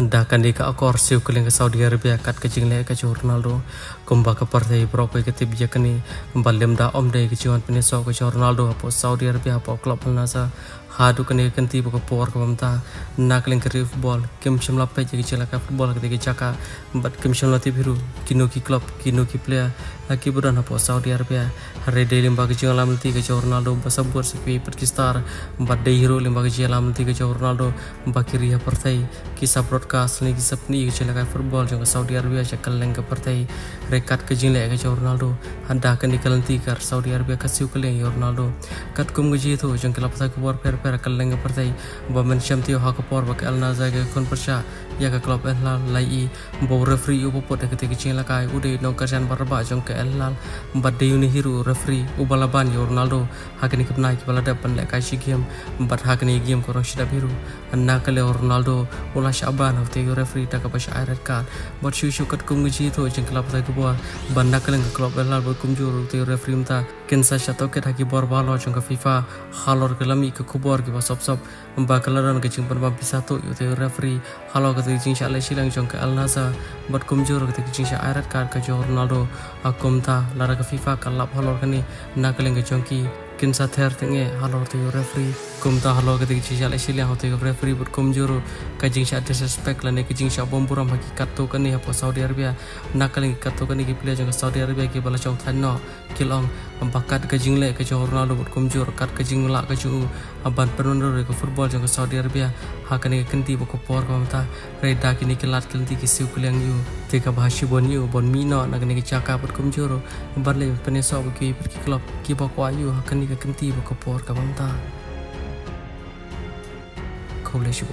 hendakan di ka akor siu keling ke Saudi Arabia kat ke jingle ke Ronaldo. Kumba ke partai berapa ke tip je kini balem da om dai ke jiwan peneso ke Ronaldo apo Saudi Arabia apo klub nasa hadu kene kenti buka por ko mamta nakling keri football kim shimla pe jegi chela ka football ke chaka but kim shimla ti biru kino ki club kino ki player. Aki budan hapo Saudi Arabia. Hare de limba ke jela mti ke Ronaldo. Basabur sepi perkistar. But de hero limba ke jela mti ke Ronaldo. Bakiri ha partai. Kisah broadcast ni kisah ni ke chela ka football. Jong Saudi Arabia chakal leng ke partai. Rekat ke jingle ke Ronaldo. Handa kan dikalanti kar Saudi Arabia kasiu ke leng Ronaldo. Kat kum ge jitu jong kelap ta ke war per per kaleng partai ba men syam tio ha por ba al naza ge kon persha ya ka klub el lal lai i bo referee u po de ke ke la kai u no bar ba jong ke el lal ba de uni hiru referee u balaban yo ronaldo. Ha ke ni ke nai ke bala pan le kai shi game. Ba ha ke game ko shida biru anna ke le ronaldo ula shaban ha te referee ta ka ba sha red card. Ba shu shu kat kum ji to jeng klub ta ke bo ba na ke klub el lal ba kum ju referee ta ken sa sha to ke bor ba jong ka fifa. Halor ke lami ke kubor ki ba sop sop ba kalaran ke jing pan ba bisa to yo te referee. Halo ke jing sha le silang jong ke al nasa bat kum jur ke jing sha irat kar ke jo ronaldo akum ta lara ke fifa kalap halor ke ni na ke leng ke jong ki kin sa ther tenge halor te referee kum ta halo ke jing sha le silang ho te referee but kum jur ke jing sha disrespect la ne ke jing sha bom buram haki kat to ke ni ha saudi arabia na ke leng kat to ke ni ki play jong saudi arabia ki bala chong kilong bakat ke jing le ke jo ronaldo but kum jur kat ke jing la ke ju aban penundur ke football jong Saudi Arabia. Hakane kenti boko por ko mata reda kini kelat kenti ki siu kuliang yu. Teka bahashi bon yu bon mino nagane ki chaka put kum joro barle pene so ki per ki klub ki boko ayu hakane ke kenti boko por ka mata kole shi